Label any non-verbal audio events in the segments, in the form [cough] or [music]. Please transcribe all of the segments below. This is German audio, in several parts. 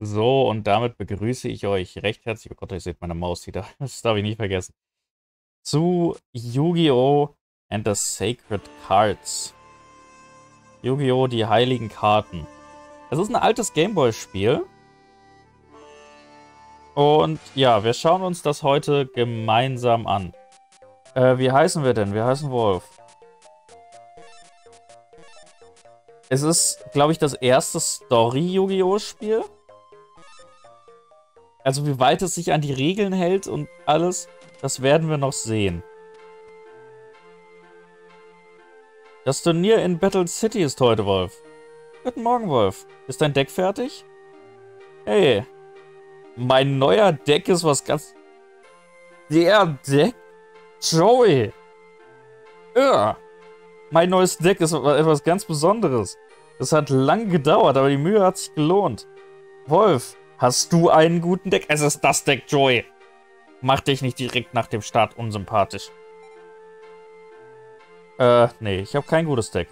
So, und damit begrüße ich euch recht herzlich. Oh Gott, ihr seht meine Maus wieder. [laughs] Das darf ich nicht vergessen. Zu Yu-Gi-Oh! and the Sacred Cards. Yu-Gi-Oh! Die heiligen Karten. Es ist ein altes Gameboy-Spiel. Und ja, wir schauen uns das heute gemeinsam an. Äh, wie heißen wir denn? Wir heißen Wolf. Es ist, glaube ich, das erste Story-Yu-Gi-Oh! Spiel. Also wie weit es sich an die Regeln hält und alles, das werden wir noch sehen. Das Turnier in Battle City ist heute, Wolf. Guten Morgen, Wolf. Ist dein Deck fertig? Hey, mein neuer Deck ist was ganz... Der Deck? Joey! Ja. Mein neues Deck ist etwas ganz Besonderes. Es hat lang gedauert, aber die Mühe hat sich gelohnt. Wolf, Hast du einen guten Deck? Es ist das Deck, Joey. Mach dich nicht direkt nach dem Start unsympathisch. Äh, nee, ich habe kein gutes Deck.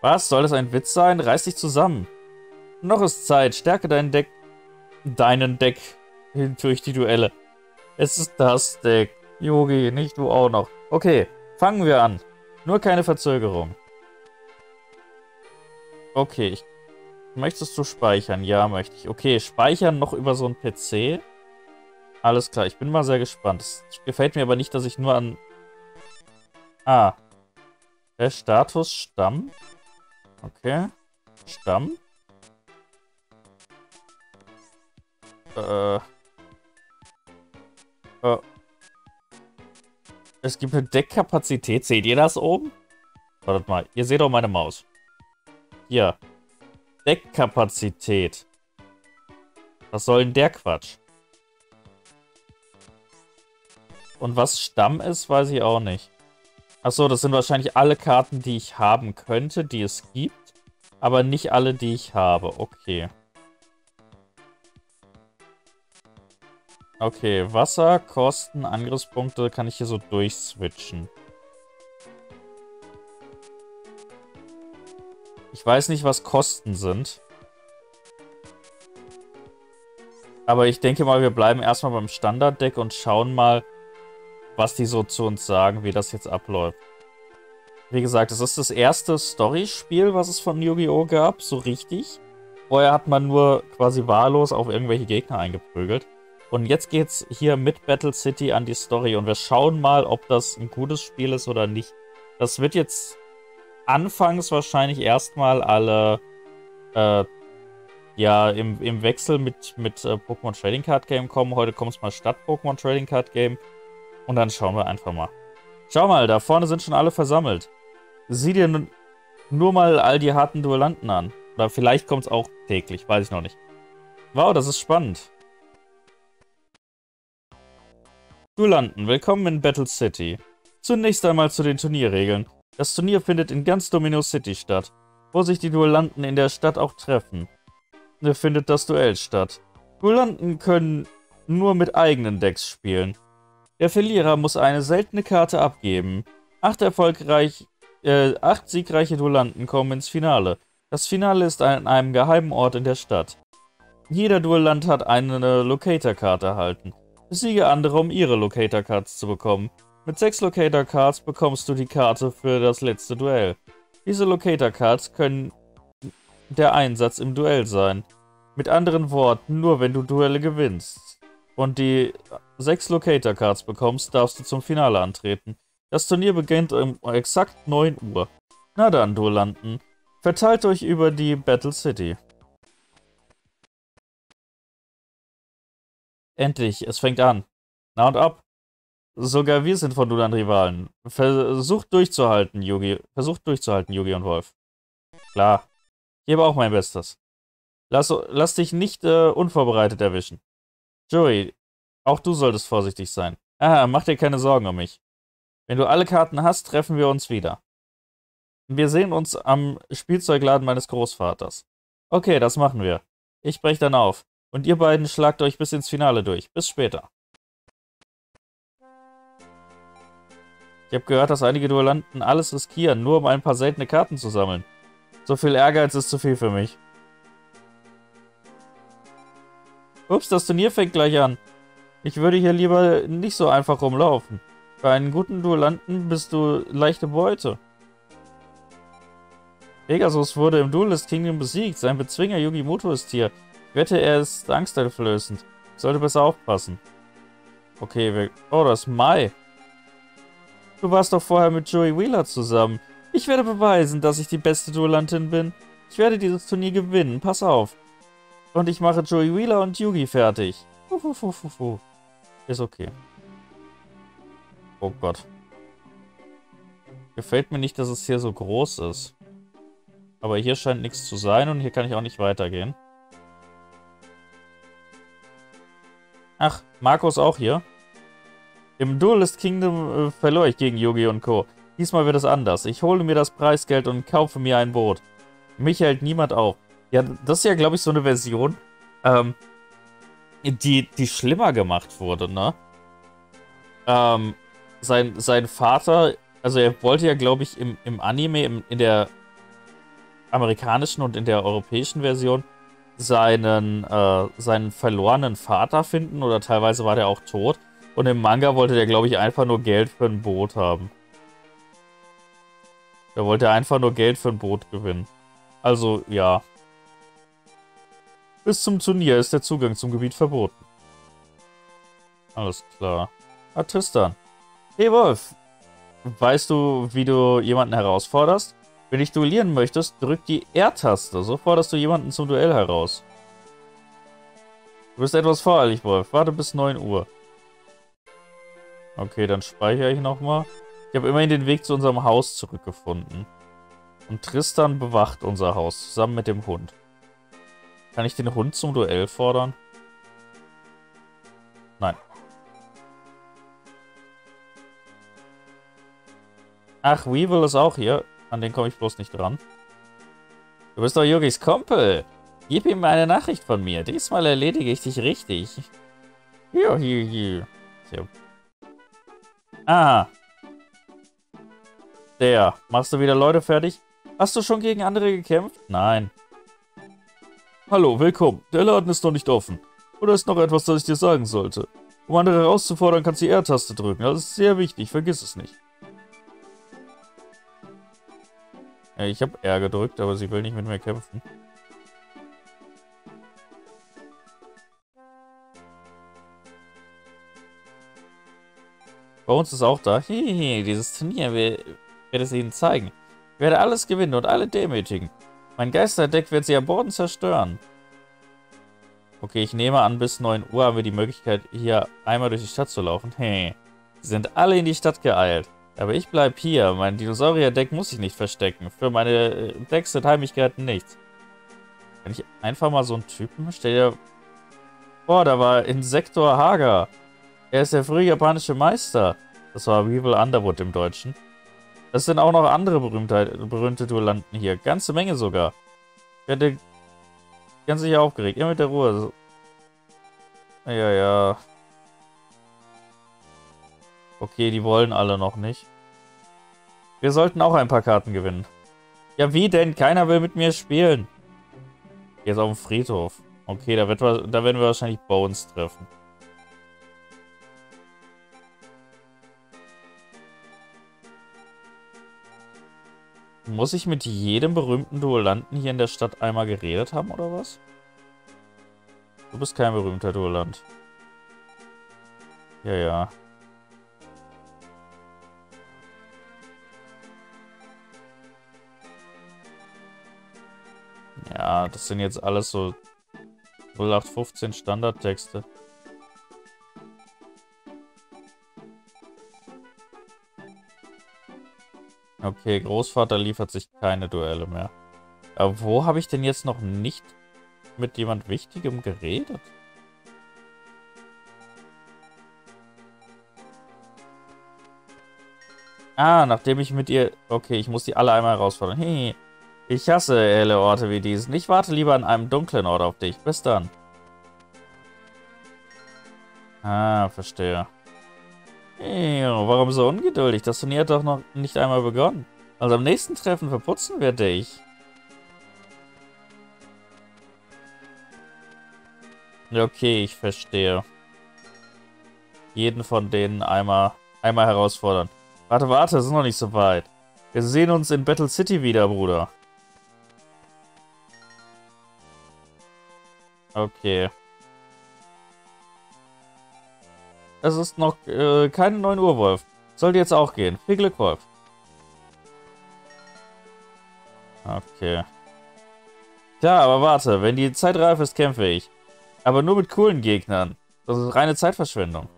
Was? Soll das ein Witz sein? Reiß dich zusammen. Noch ist Zeit. Stärke dein Deck. Deinen Deck durch die Duelle. Es ist das Deck. Yogi, nicht du auch noch. Okay, fangen wir an. Nur keine Verzögerung. Okay, ich Möchtest du speichern? Ja, möchte ich. Okay, speichern noch über so einen PC. Alles klar, ich bin mal sehr gespannt. Es gefällt mir aber nicht, dass ich nur an... Ah. Der Status Stamm. Okay. Stamm. Äh. Äh. Es gibt eine Deckkapazität. Seht ihr das oben? Wartet mal, ihr seht doch meine Maus. Hier. Deckkapazität. Was soll denn der Quatsch? Und was Stamm ist, weiß ich auch nicht. Achso, das sind wahrscheinlich alle Karten, die ich haben könnte, die es gibt. Aber nicht alle, die ich habe. Okay. Okay, Wasser, Kosten, Angriffspunkte kann ich hier so durchswitchen. Weiß nicht, was Kosten sind. Aber ich denke mal, wir bleiben erstmal beim Standarddeck und schauen mal, was die so zu uns sagen, wie das jetzt abläuft. Wie gesagt, es ist das erste Story-Spiel, was es von Yu-Gi-Oh! gab, so richtig. Vorher hat man nur quasi wahllos auf irgendwelche Gegner eingeprügelt. Und jetzt geht's hier mit Battle City an die Story und wir schauen mal, ob das ein gutes Spiel ist oder nicht. Das wird jetzt anfangs wahrscheinlich erstmal alle äh, ja im, im Wechsel mit, mit äh, Pokémon Trading Card Game kommen. Heute kommt es mal statt Pokémon Trading Card Game. Und dann schauen wir einfach mal. Schau mal, da vorne sind schon alle versammelt. Sieh dir nur mal all die harten Duellanten an. Oder vielleicht kommt es auch täglich, weiß ich noch nicht. Wow, das ist spannend. Duellanten, willkommen in Battle City. Zunächst einmal zu den Turnierregeln. Das Turnier findet in ganz Domino City statt, wo sich die Duellanten in der Stadt auch treffen. Hier findet das Duell statt. Duellanten können nur mit eigenen Decks spielen. Der Verlierer muss eine seltene Karte abgeben. Acht erfolgreich, äh, acht siegreiche Duellanten kommen ins Finale. Das Finale ist an einem geheimen Ort in der Stadt. Jeder Duellant hat eine Locator-Karte erhalten. Besiege andere, um ihre Locator-Cards zu bekommen. Mit sechs Locator Cards bekommst du die Karte für das letzte Duell. Diese Locator Cards können der Einsatz im Duell sein. Mit anderen Worten, nur wenn du Duelle gewinnst und die sechs Locator Cards bekommst, darfst du zum Finale antreten. Das Turnier beginnt um exakt 9 Uhr. Na dann, Duellanten, verteilt euch über die Battle City. Endlich, es fängt an. Na und ab. Sogar wir sind von nun an Rivalen. Versucht durchzuhalten, Yugi. Versucht durchzuhalten, Yugi und Wolf. Klar. Ich gebe auch mein Bestes. Lass, lass dich nicht äh, unvorbereitet erwischen. Joey, auch du solltest vorsichtig sein. Aha, mach dir keine Sorgen um mich. Wenn du alle Karten hast, treffen wir uns wieder. Wir sehen uns am Spielzeugladen meines Großvaters. Okay, das machen wir. Ich brech dann auf. Und ihr beiden schlagt euch bis ins Finale durch. Bis später. Ich habe gehört, dass einige Duellanten alles riskieren, nur um ein paar seltene Karten zu sammeln. So viel Ehrgeiz ist zu viel für mich. Ups, das Turnier fängt gleich an. Ich würde hier lieber nicht so einfach rumlaufen. Für einen guten Duellanten bist du leichte Beute. Pegasus wurde im Duelist Kingdom besiegt. Sein Bezwinger Yugimoto ist hier. Ich wette, er ist angsteinflößend. Ich sollte besser aufpassen. Okay, wir... Oh, das ist Mai. Du warst doch vorher mit Joey Wheeler zusammen. Ich werde beweisen, dass ich die beste Duellantin bin. Ich werde dieses Turnier gewinnen. Pass auf. Und ich mache Joey Wheeler und Yugi fertig. Uhuhuhuhu. Ist okay. Oh Gott. Gefällt mir nicht, dass es hier so groß ist. Aber hier scheint nichts zu sein und hier kann ich auch nicht weitergehen. Ach, Marco ist auch hier. Im Duelist Kingdom äh, verlor ich gegen Yugi und Co. Diesmal wird es anders. Ich hole mir das Preisgeld und kaufe mir ein Boot. Mich hält niemand auf. Ja, das ist ja, glaube ich, so eine Version, ähm, die, die schlimmer gemacht wurde, ne? Ähm, sein, sein Vater, also er wollte ja, glaube ich, im, im Anime, im, in der amerikanischen und in der europäischen Version seinen, äh, seinen verlorenen Vater finden oder teilweise war der auch tot. Und im Manga wollte der, glaube ich, einfach nur Geld für ein Boot haben. Der wollte einfach nur Geld für ein Boot gewinnen. Also, ja. Bis zum Turnier ist der Zugang zum Gebiet verboten. Alles klar. Ah, Tristan. Hey Wolf, weißt du, wie du jemanden herausforderst? Wenn du duellieren möchtest, drück die R-Taste. So forderst du jemanden zum Duell heraus. Du bist etwas voreilig, Wolf. Warte bis 9 Uhr. Okay, dann speichere ich nochmal. Ich habe immerhin den Weg zu unserem Haus zurückgefunden. Und Tristan bewacht unser Haus, zusammen mit dem Hund. Kann ich den Hund zum Duell fordern? Nein. Ach, Weevil ist auch hier. An den komme ich bloß nicht dran. Du bist doch Yogis Kumpel. Gib ihm eine Nachricht von mir. Diesmal erledige ich dich richtig. [laughs] Hier, hier, hier. So. Ah. Der. Machst du wieder Leute fertig? Hast du schon gegen andere gekämpft? Nein. Hallo, willkommen. Der Laden ist noch nicht offen. Oder ist noch etwas, das ich dir sagen sollte? Um andere herauszufordern, kannst du die R-Taste drücken. Das ist sehr wichtig, vergiss es nicht. Ich habe R gedrückt, aber sie will nicht mit mir kämpfen. Bei uns ist auch da. Hihihi, dieses Turnier werde es ihnen zeigen. Ich werde alles gewinnen und alle demütigen. Mein Geisterdeck wird sie am Boden zerstören. Okay, ich nehme an, bis 9 Uhr haben wir die Möglichkeit, hier einmal durch die Stadt zu laufen. Hey, sie sind alle in die Stadt geeilt. Aber ich bleib hier. Mein Dinosaurier-Deck muss ich nicht verstecken. Für meine äh, Decks sind Heimlichkeiten nichts. Kann ich einfach mal so einen Typen? Stell dir... Boah, da war Insektor Hager. Er ist der frühe japanische Meister. Das war Weevil Underwood im Deutschen. Es sind auch noch andere berühmte Duellanten hier. Ganze Menge sogar. Ich werde ganz sicher aufgeregt. Immer mit der Ruhe. Ja, ja. Okay, die wollen alle noch nicht. Wir sollten auch ein paar Karten gewinnen. Ja, wie denn? Keiner will mit mir spielen. Jetzt auf dem Friedhof. Okay, da, wird, da werden wir wahrscheinlich Bones treffen. Muss ich mit jedem berühmten Duellanten hier in der Stadt einmal geredet haben, oder was? Du bist kein berühmter Duellant. Ja, ja. Ja, das sind jetzt alles so 0815 Standardtexte. Okay, Großvater liefert sich keine Duelle mehr. Aber wo habe ich denn jetzt noch nicht mit jemand Wichtigem geredet? Ah, nachdem ich mit ihr... Okay, ich muss die alle einmal herausfordern. Hey, ich hasse helle Orte wie diesen. Ich warte lieber an einem dunklen Ort auf dich. Bis dann. Ah, verstehe. Ew, warum so ungeduldig? Das Turnier hat doch noch nicht einmal begonnen. Also am nächsten Treffen verputzen wir dich. Okay, ich verstehe. Jeden von denen einmal, einmal herausfordern. Warte, warte, es ist noch nicht so weit. Wir sehen uns in Battle City wieder, Bruder. Okay. Es ist noch äh, keine 9 Uhr, Wolf. Sollte jetzt auch gehen. Viel Glück, Wolf. Okay. Tja, aber warte. Wenn die Zeit reif ist, kämpfe ich. Aber nur mit coolen Gegnern. Das ist reine Zeitverschwendung.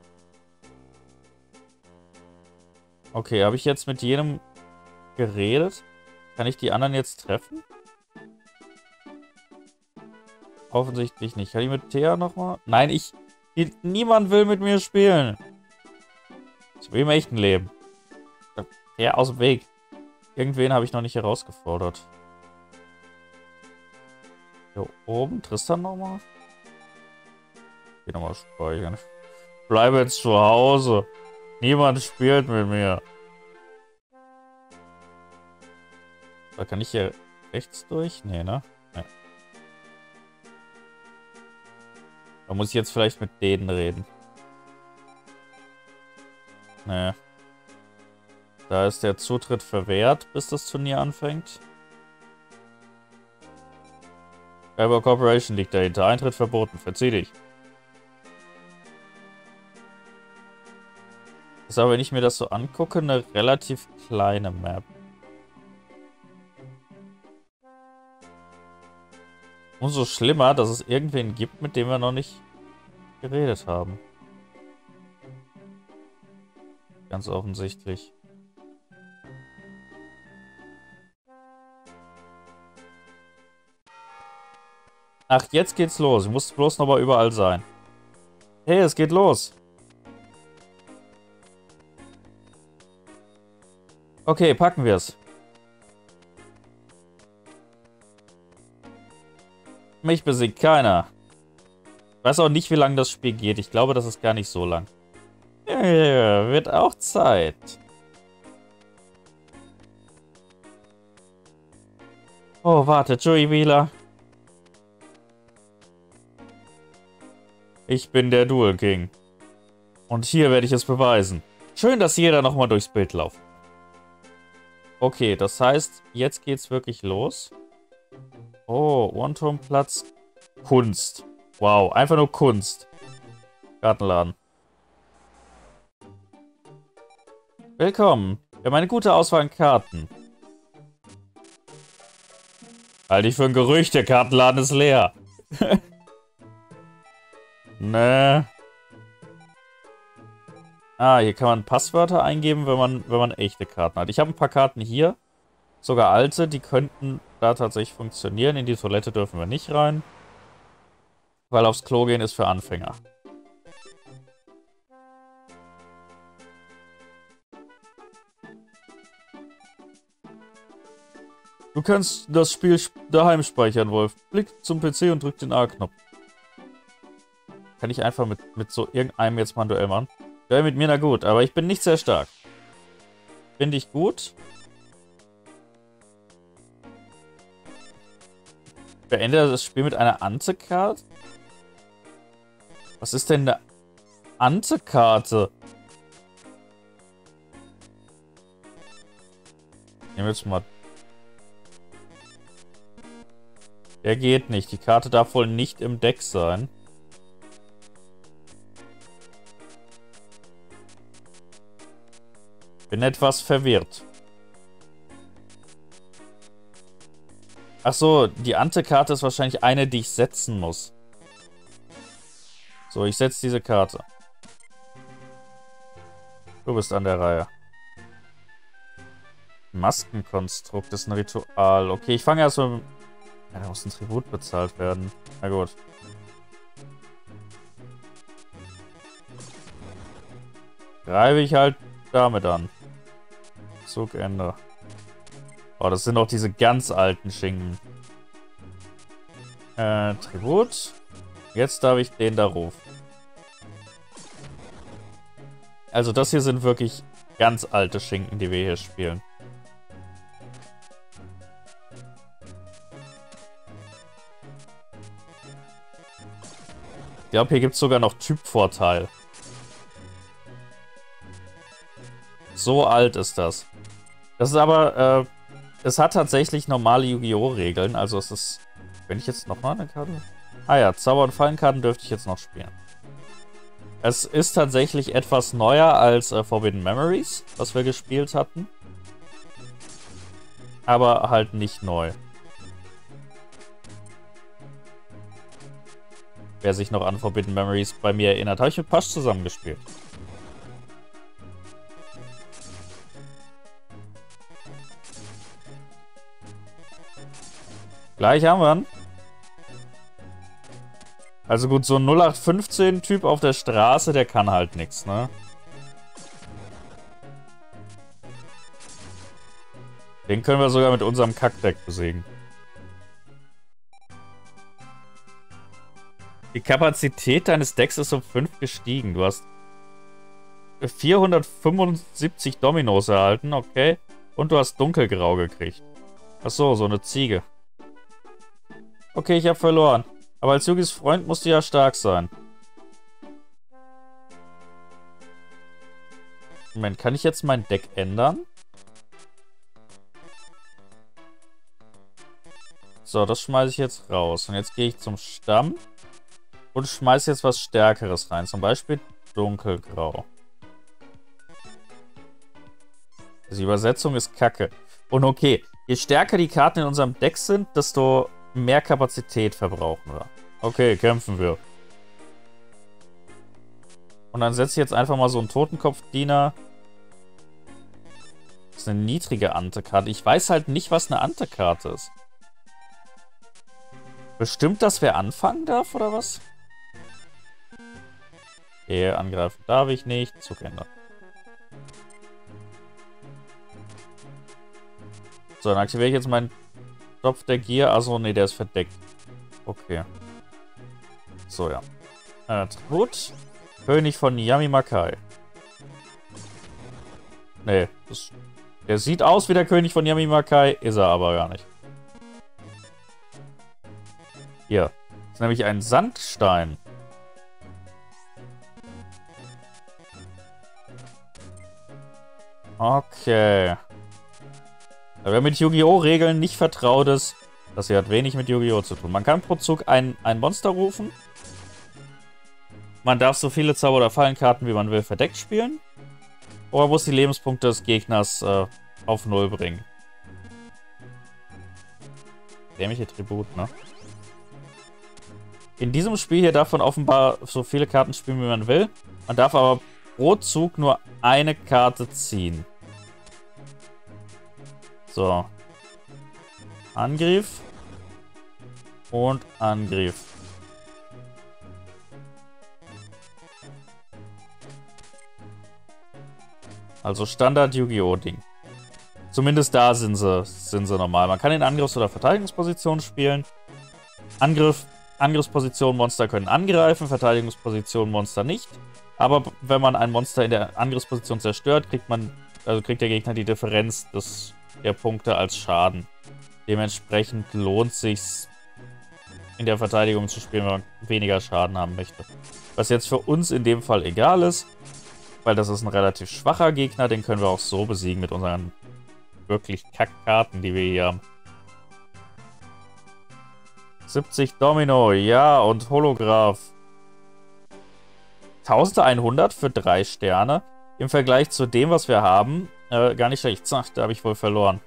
Okay, habe ich jetzt mit jedem geredet? Kann ich die anderen jetzt treffen? Offensichtlich nicht. Kann ich mit Thea nochmal? Nein, ich... Niemand will mit mir spielen. So wie im echten Leben. Ja, aus dem Weg. Irgendwen habe ich noch nicht herausgefordert. Hier oben, Tristan nochmal. Hier nochmal speichern. Bleibe jetzt zu Hause. Niemand spielt mit mir. Da kann ich hier rechts durch? Nee, ne? Da muss ich jetzt vielleicht mit denen reden. Nee. Da ist der Zutritt verwehrt, bis das Turnier anfängt. Cyber Corporation liegt dahinter. Eintritt verboten. Verzieh dich. Das ist aber, wenn ich mir das so angucke, eine relativ kleine Map. Umso schlimmer, dass es irgendwen gibt, mit dem wir noch nicht geredet haben. Ganz offensichtlich. Ach, jetzt geht's los. Ich muss bloß noch mal überall sein. Hey, es geht los. Okay, packen wir's. Mich besiegt keiner. Ich weiß auch nicht, wie lange das Spiel geht. Ich glaube, das ist gar nicht so lang. Ja, wird auch Zeit. Oh, warte, Joey Wheeler. Ich bin der Dual King. Und hier werde ich es beweisen. Schön, dass jeder nochmal durchs Bild lauft. Okay, das heißt, jetzt geht's wirklich los. Oh, One-Turm-Platz. Kunst. Wow, einfach nur Kunst. Gartenladen. Willkommen. Wir haben eine gute Auswahl an Karten. Halt dich für ein Gerücht, der Kartenladen ist leer. [laughs] ne. Ah, hier kann man Passwörter eingeben, wenn man, wenn man echte Karten hat. Ich habe ein paar Karten hier. Sogar alte, die könnten da tatsächlich funktionieren. In die Toilette dürfen wir nicht rein. Weil aufs Klo gehen ist für Anfänger. Du kannst das Spiel daheim speichern, Wolf. Blick zum PC und drück den A-Knopf. Kann ich einfach mit, mit so irgendeinem jetzt Duell machen? Duell mit mir, na gut, aber ich bin nicht sehr stark. Finde ich gut. Beende das Spiel mit einer Ante-Karte? Was ist denn eine Ante-Karte? Nehmen wir jetzt mal Der geht nicht. Die Karte darf wohl nicht im Deck sein. Bin etwas verwirrt. Ach so, die Ante-Karte ist wahrscheinlich eine, die ich setzen muss. So, ich setze diese Karte. Du bist an der Reihe. Maskenkonstrukt ist ein Ritual. Okay, ich fange erstmal mit ja, da muss ein Tribut bezahlt werden. Na gut. Greife ich halt damit an. Zugende. Oh, das sind auch diese ganz alten Schinken. Äh, Tribut. Jetzt darf ich den da rufen. Also das hier sind wirklich ganz alte Schinken, die wir hier spielen. Ich glaube, hier gibt es sogar noch Typvorteil. So alt ist das. Das ist aber, äh, es hat tatsächlich normale Yu-Gi-Oh! Regeln. Also es ist, wenn ich jetzt nochmal eine Karte... Ah ja, Zauber- und Fallenkarten dürfte ich jetzt noch spielen. Es ist tatsächlich etwas neuer als äh, Forbidden Memories, was wir gespielt hatten. Aber halt nicht neu. Wer sich noch an Forbidden Memories bei mir erinnert, habe ich mit Pasch zusammengespielt. Gleich haben wir ihn. Also gut, so ein 0815-Typ auf der Straße, der kann halt nichts, ne? Den können wir sogar mit unserem Kackdeck besiegen. Die Kapazität deines Decks ist um 5 gestiegen. Du hast 475 Dominos erhalten, okay. Und du hast dunkelgrau gekriegt. Achso, so eine Ziege. Okay, ich habe verloren. Aber als Yugis Freund musst du ja stark sein. Moment, kann ich jetzt mein Deck ändern? So, das schmeiße ich jetzt raus. Und jetzt gehe ich zum Stamm und schmeiße jetzt was Stärkeres rein. Zum Beispiel Dunkelgrau. Also die Übersetzung ist kacke. Und okay, je stärker die Karten in unserem Deck sind, desto mehr Kapazität verbrauchen wir. Okay, kämpfen wir. Und dann setze ich jetzt einfach mal so einen Totenkopf-Diener. Das ist eine niedrige Ante-Karte. Ich weiß halt nicht, was eine Ante-Karte ist. Bestimmt, dass wer anfangen darf, oder was? Okay, angreifen darf ich nicht. Zug ändern. So, dann aktiviere ich jetzt meinen Topf der Gier. Achso, nee, der ist verdeckt. Okay. So, ja. Attribut. König von Yamimakai. Nee, das, der sieht aus wie der König von Yamimakai, ist er aber gar nicht. Hier. Das ist nämlich ein Sandstein. Okay. Wer mit Yu-Gi-Oh! Regeln nicht vertraut ist, das hier hat wenig mit Yu-Gi-Oh! zu tun. Man kann pro Zug ein, ein Monster rufen. Man darf so viele Zauber- oder Fallenkarten, wie man will, verdeckt spielen. Oder muss die Lebenspunkte des Gegners äh, auf Null bringen. Dämliche Tribut, ne? In diesem Spiel hier darf man offenbar so viele Karten spielen, wie man will. Man darf aber pro Zug nur eine Karte ziehen. So. Angriff. Und Angriff. Also Standard Yu-Gi-Oh! Ding. Zumindest da sind sie, sind sie normal. Man kann in Angriffs- oder Verteidigungspositionen spielen. Angriff, Angriffsposition Monster können angreifen, Verteidigungsposition Monster nicht. Aber wenn man ein Monster in der Angriffsposition zerstört, kriegt man, also kriegt der Gegner die Differenz des der Punkte als Schaden. Dementsprechend lohnt sich in der Verteidigung zu spielen, wenn man weniger Schaden haben möchte. Was jetzt für uns in dem Fall egal ist, weil das ist ein relativ schwacher Gegner, den können wir auch so besiegen mit unseren wirklich Kackkarten, die wir hier haben. 70 Domino, ja, und Holograph. 1100 für drei Sterne. Im Vergleich zu dem, was wir haben, äh, gar nicht schlecht. Ach, da habe ich wohl verloren.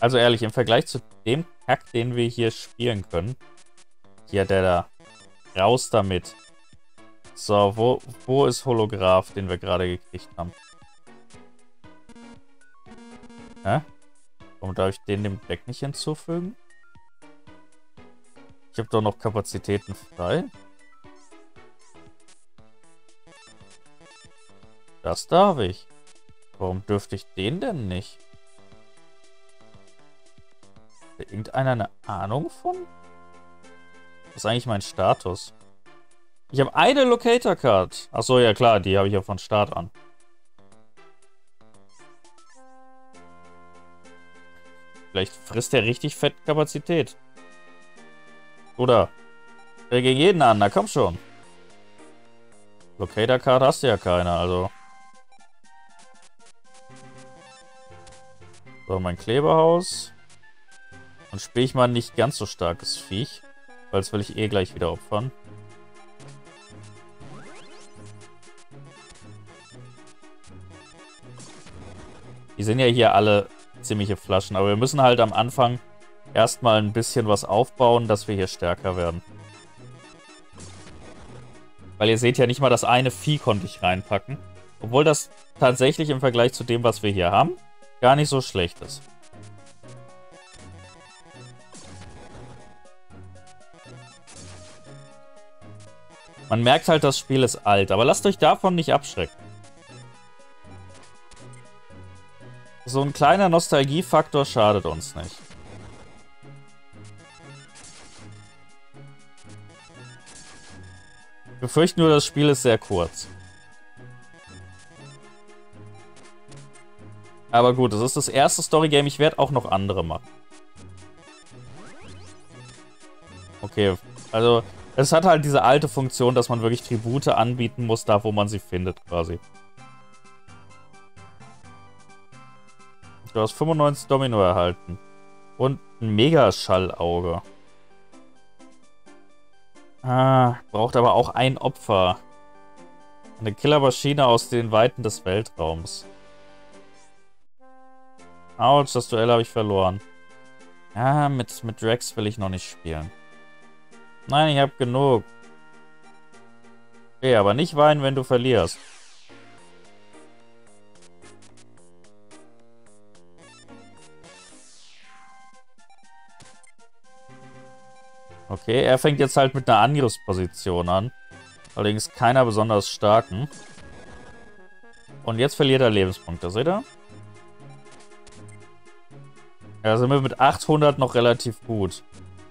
Also ehrlich, im Vergleich zu dem Kack, den wir hier spielen können. Hier, der da. Raus damit. So, wo, wo ist Holograph, den wir gerade gekriegt haben? Hä? Warum darf ich den dem Deck nicht hinzufügen? Ich habe doch noch Kapazitäten frei. Das darf ich. Warum dürfte ich den denn nicht? Hat irgendeiner eine Ahnung von? Was ist eigentlich mein Status? Ich habe eine Locator Card. Achso, ja klar, die habe ich ja von Start an. Vielleicht frisst er richtig fett Kapazität. Oder? Gegen jeden an, na komm schon. Locator Card hast du ja keine, also. So, mein Kleberhaus. Dann spiele ich mal ein nicht ganz so starkes Viech. Weil das will ich eh gleich wieder opfern. Die sind ja hier alle ziemliche Flaschen, aber wir müssen halt am Anfang erstmal ein bisschen was aufbauen, dass wir hier stärker werden. Weil ihr seht ja nicht mal das eine Vieh konnte ich reinpacken. Obwohl das tatsächlich im Vergleich zu dem, was wir hier haben, gar nicht so schlecht ist. Man merkt halt, das Spiel ist alt, aber lasst euch davon nicht abschrecken. So ein kleiner Nostalgiefaktor schadet uns nicht. Wir befürchten nur, das Spiel ist sehr kurz. Aber gut, es ist das erste Storygame. Ich werde auch noch andere machen. Okay, also es hat halt diese alte Funktion, dass man wirklich Tribute anbieten muss, da wo man sie findet quasi. Du hast 95 Domino erhalten. Und ein Megaschallauge. Ah, braucht aber auch ein Opfer. Eine Killermaschine aus den Weiten des Weltraums. Autsch, das Duell habe ich verloren. Ja, mit, mit Drax will ich noch nicht spielen. Nein, ich habe genug. Okay, aber nicht weinen, wenn du verlierst. Okay, er fängt jetzt halt mit einer Angriffsposition an. Allerdings keiner besonders starken. Und jetzt verliert er Lebenspunkte, seht ihr? Ja, sind wir mit 800 noch relativ gut.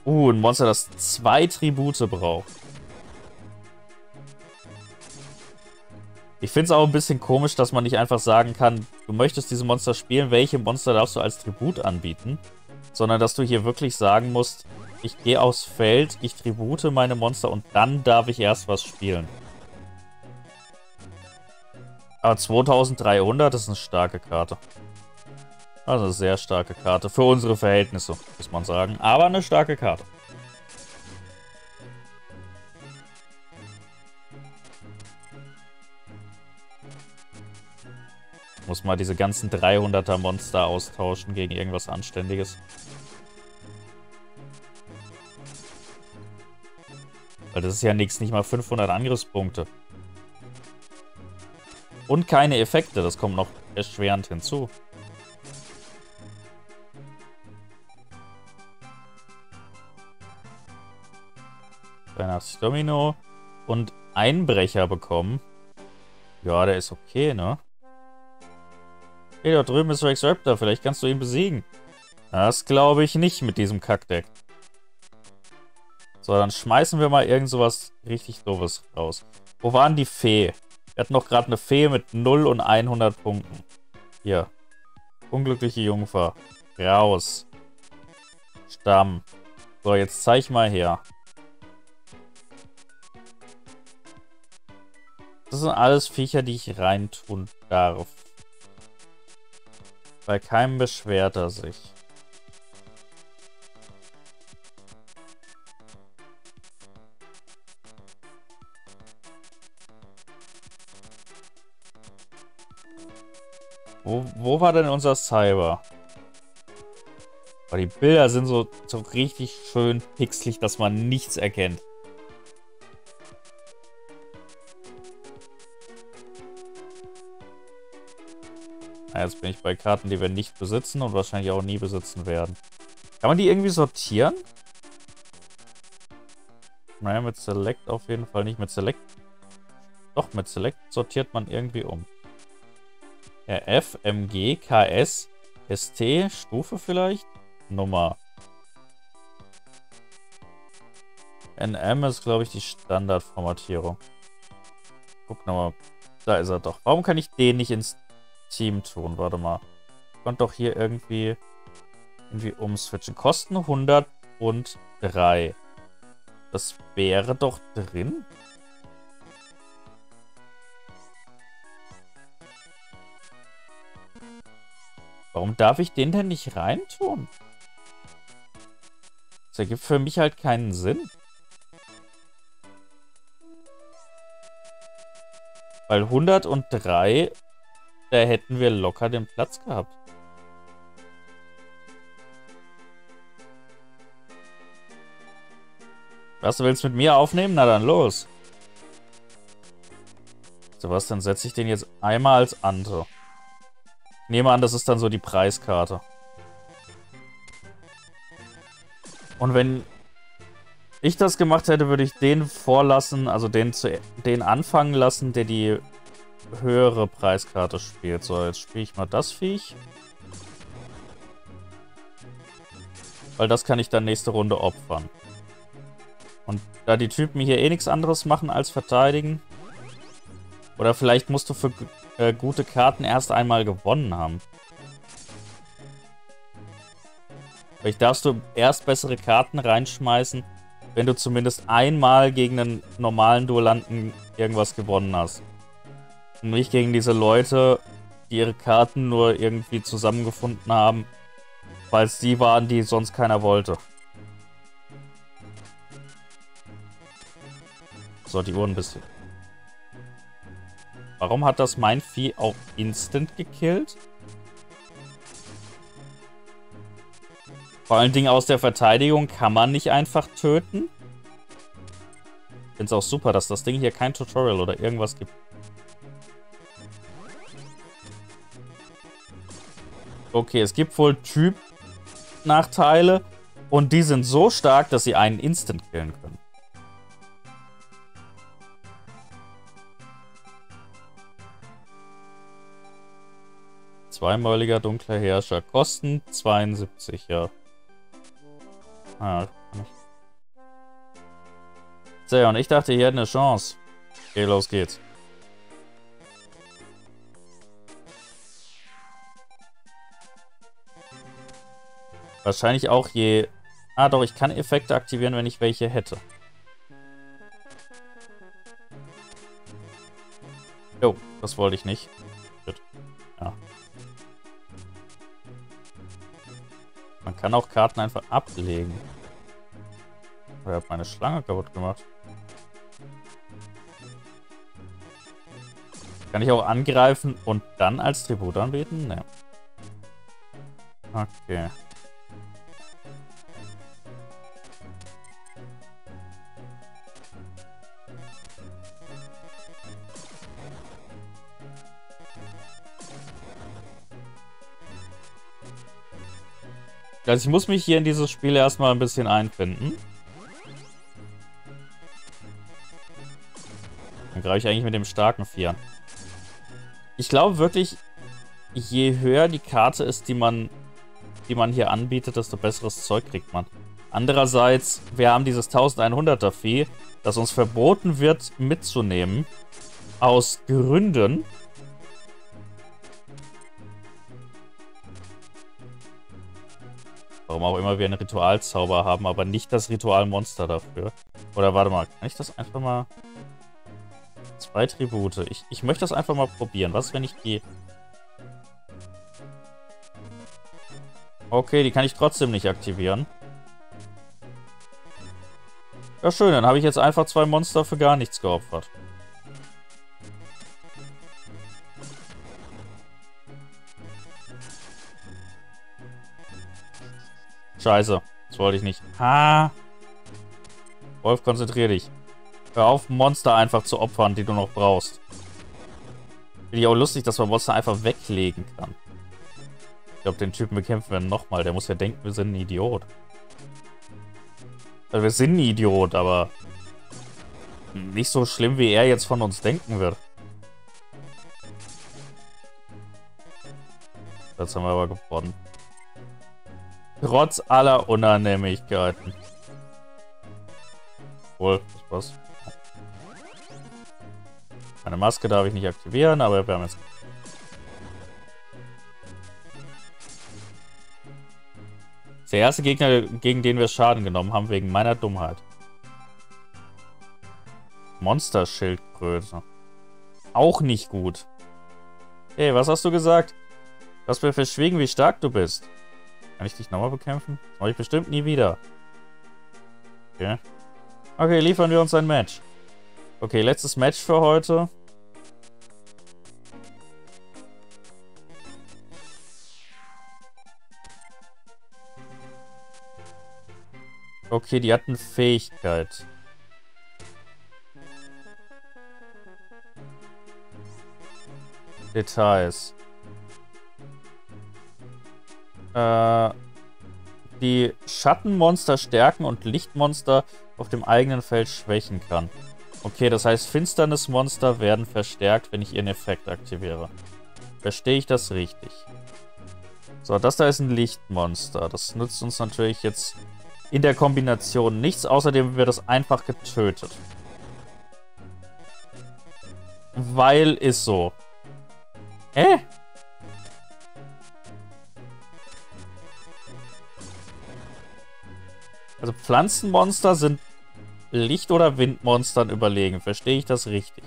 Uh, ein Monster, das zwei Tribute braucht. Ich finde es auch ein bisschen komisch, dass man nicht einfach sagen kann, du möchtest diese Monster spielen, welche Monster darfst du als Tribut anbieten? Sondern dass du hier wirklich sagen musst, ich gehe aufs Feld, ich tribute meine Monster und dann darf ich erst was spielen. Aber 2300 ist eine starke Karte. Also sehr starke Karte. Für unsere Verhältnisse, muss man sagen. Aber eine starke Karte. Muss mal diese ganzen 300er Monster austauschen gegen irgendwas Anständiges. Weil das ist ja nichts, nicht mal 500 Angriffspunkte. Und keine Effekte, das kommt noch erschwerend hinzu. 83 Domino und Einbrecher bekommen. Ja, der ist okay, ne? Hey, da drüben ist Rex Raptor. Vielleicht kannst du ihn besiegen. Das glaube ich nicht mit diesem Kackdeck. So, dann schmeißen wir mal irgend sowas richtig doofes raus. Wo waren die Fee? Wir hatten noch gerade eine Fee mit 0 und 100 Punkten. Hier. Unglückliche Jungfer. Raus. Stamm. So, jetzt zeig mal her. Das sind alles Viecher, die ich reintun darf. Bei keinem beschwert er sich. Wo, wo war denn unser Cyber? Aber die Bilder sind so, so richtig schön pixelig, dass man nichts erkennt. Jetzt bin ich bei Karten, die wir nicht besitzen und wahrscheinlich auch nie besitzen werden. Kann man die irgendwie sortieren? Naja, mit Select auf jeden Fall nicht. Mit Select... Doch, mit Select sortiert man irgendwie um. Ja, F, MG, KS, ST, Stufe vielleicht? Nummer. NM ist, glaube ich, die Standardformatierung. Guck nochmal. Da ist er doch. Warum kann ich den nicht ins Team tun. Warte mal. Ich konnte doch hier irgendwie, irgendwie umswitchen. Kosten 103. Das wäre doch drin. Warum darf ich den denn nicht reintun? Das ergibt für mich halt keinen Sinn. Weil 103, da hätten wir locker den Platz gehabt. Was, du willst mit mir aufnehmen? Na dann los. So was, dann setze ich den jetzt einmal als andere. Nehme an, das ist dann so die Preiskarte. Und wenn ich das gemacht hätte, würde ich den vorlassen, also den, zu, den anfangen lassen, der die höhere Preiskarte spielt. So, jetzt spiele ich mal das Viech. Weil das kann ich dann nächste Runde opfern. Und da die Typen hier eh nichts anderes machen als verteidigen. Oder vielleicht musst du für äh, gute Karten erst einmal gewonnen haben. Vielleicht darfst du erst bessere Karten reinschmeißen, wenn du zumindest einmal gegen einen normalen Duellanten irgendwas gewonnen hast. Und nicht gegen diese Leute, die ihre Karten nur irgendwie zusammengefunden haben, weil es die waren, die sonst keiner wollte. So, die Uhr ein bisschen. Warum hat das mein Vieh auch instant gekillt? Vor allen Dingen aus der Verteidigung kann man nicht einfach töten. Ich finde es auch super, dass das Ding hier kein Tutorial oder irgendwas gibt. Okay, es gibt wohl Typ-Nachteile und die sind so stark, dass sie einen instant killen können. Zweimäuliger dunkler Herrscher. Kosten 72, ja. Ah. So, und ich dachte, hier hätte eine Chance. Okay, los geht's. Wahrscheinlich auch je... Ah, doch, ich kann Effekte aktivieren, wenn ich welche hätte. Jo, das wollte ich nicht. Man kann auch Karten einfach ablegen. Oh, er hat meine Schlange kaputt gemacht. Kann ich auch angreifen und dann als Tribut anbieten? Ne. Okay. Also ich muss mich hier in dieses Spiel erstmal ein bisschen einfinden. Dann greife ich eigentlich mit dem starken Vier Ich glaube wirklich, je höher die Karte ist, die man, die man hier anbietet, desto besseres Zeug kriegt man. Andererseits, wir haben dieses 1100er Vieh, das uns verboten wird mitzunehmen. Aus Gründen, Warum auch immer wir einen Ritualzauber haben, aber nicht das Ritualmonster dafür. Oder warte mal, kann ich das einfach mal... Zwei Tribute. Ich, ich möchte das einfach mal probieren. Was, wenn ich die... Okay, die kann ich trotzdem nicht aktivieren. Ja, schön. Dann habe ich jetzt einfach zwei Monster für gar nichts geopfert. Scheiße. Das wollte ich nicht. Ha. Wolf, konzentrier dich. Hör auf, Monster einfach zu opfern, die du noch brauchst. Finde ich auch lustig, dass man Monster einfach weglegen kann. Ich glaube, den Typen bekämpfen wir nochmal. Der muss ja denken, wir sind ein Idiot. Also wir sind ein Idiot, aber nicht so schlimm, wie er jetzt von uns denken wird. Jetzt haben wir aber gewonnen. Trotz aller Unannehmlichkeiten. Wohl, das war's. Meine Maske darf ich nicht aktivieren, aber wir haben jetzt... Der erste Gegner, gegen den wir Schaden genommen haben, wegen meiner Dummheit. Monsterschildkröte. Auch nicht gut. Hey, was hast du gesagt? Du mir verschwiegen, wie stark du bist. Kann ich dich nochmal bekämpfen? Das mache ich bestimmt nie wieder. Okay. Okay, liefern wir uns ein Match. Okay, letztes Match für heute. Okay, die hatten Fähigkeit. Details. Äh, die Schattenmonster stärken und Lichtmonster auf dem eigenen Feld schwächen kann. Okay, das heißt, Finsternismonster werden verstärkt, wenn ich ihren Effekt aktiviere. Verstehe ich das richtig? So, das da ist ein Lichtmonster. Das nützt uns natürlich jetzt in der Kombination nichts. Außerdem wird es einfach getötet. Weil ist so. Hä? Also Pflanzenmonster sind Licht- oder Windmonstern überlegen. Verstehe ich das richtig?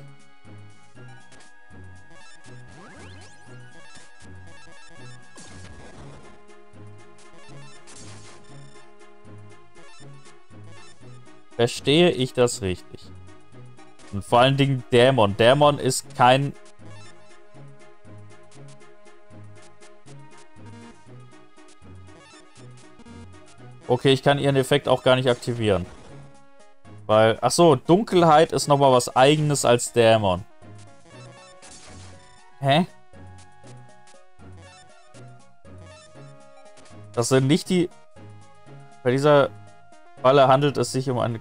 Verstehe ich das richtig? Und vor allen Dingen Dämon. Dämon ist kein Okay, ich kann ihren Effekt auch gar nicht aktivieren. Weil, ach so, Dunkelheit ist nochmal was eigenes als Dämon. Hä? Das sind nicht die... Bei dieser Falle handelt es sich um ein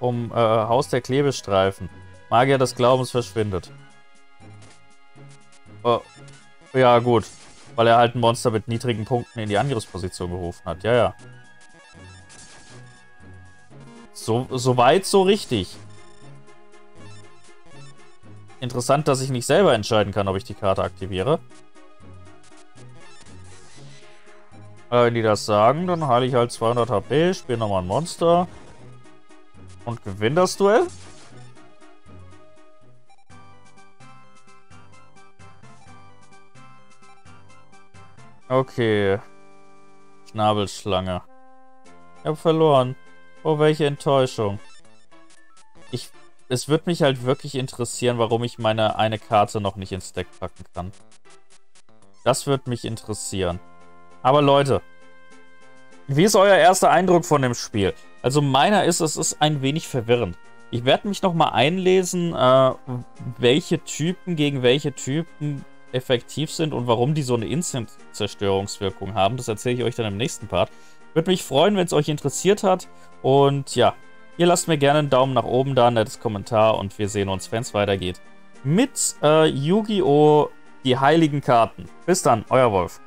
um äh, Haus der Klebestreifen. Magier des Glaubens verschwindet. Oh. Ja, gut. Weil er halt ein Monster mit niedrigen Punkten in die Angriffsposition gerufen hat. Ja, ja. So, so weit, so richtig. Interessant, dass ich nicht selber entscheiden kann, ob ich die Karte aktiviere. Aber wenn die das sagen, dann heile ich halt 200 HP, spiele nochmal ein Monster und gewinne das Duell. Okay. Schnabelschlange. Ich habe verloren. Oh, welche Enttäuschung. Ich, es würde mich halt wirklich interessieren, warum ich meine eine Karte noch nicht ins Deck packen kann. Das würde mich interessieren. Aber Leute, wie ist euer erster Eindruck von dem Spiel? Also meiner ist, es ist ein wenig verwirrend. Ich werde mich nochmal einlesen, äh, welche Typen gegen welche Typen effektiv sind und warum die so eine Instant-Zerstörungswirkung haben. Das erzähle ich euch dann im nächsten Part. Würde mich freuen, wenn es euch interessiert hat. Und ja, ihr lasst mir gerne einen Daumen nach oben da, ein nettes Kommentar und wir sehen uns, wenn es weitergeht. Mit äh, Yu-Gi-Oh! Die heiligen Karten. Bis dann, euer Wolf.